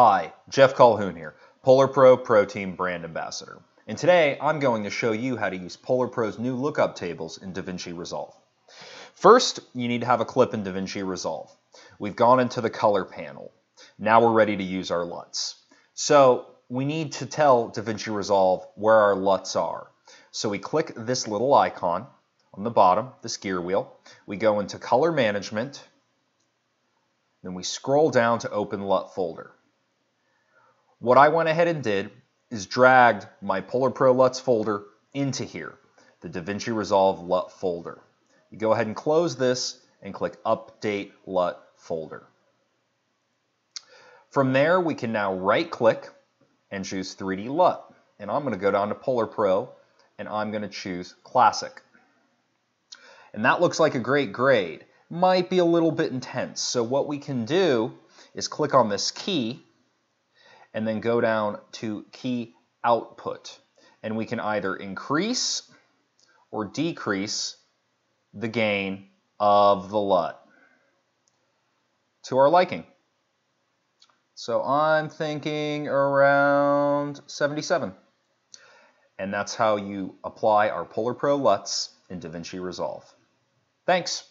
Hi, Jeff Colhoun here, Polar Pro Pro Team Brand Ambassador. And today I'm going to show you how to use Polar Pro's new lookup tables in DaVinci Resolve. First, you need to have a clip in DaVinci Resolve. We've gone into the color panel. Now we're ready to use our LUTs. So we need to tell DaVinci Resolve where our LUTs are. So we click this little icon on the bottom, this gear wheel. We go into Color Management, then we scroll down to Open LUT folder. What I went ahead and did is dragged my Polar Pro LUTs folder into here, the DaVinci Resolve LUT folder. You go ahead and close this and click Update LUT folder. From there, we can now right click and choose 3D LUT. And I'm going to go down to Polar Pro and I'm going to choose Classic. And that looks like a great grade. Might be a little bit intense. So what we can do is click on this key and then go down to key output. And we can either increase or decrease the gain of the LUT to our liking. So I'm thinking around 77. And that's how you apply our Polar Pro LUTs in DaVinci Resolve. Thanks.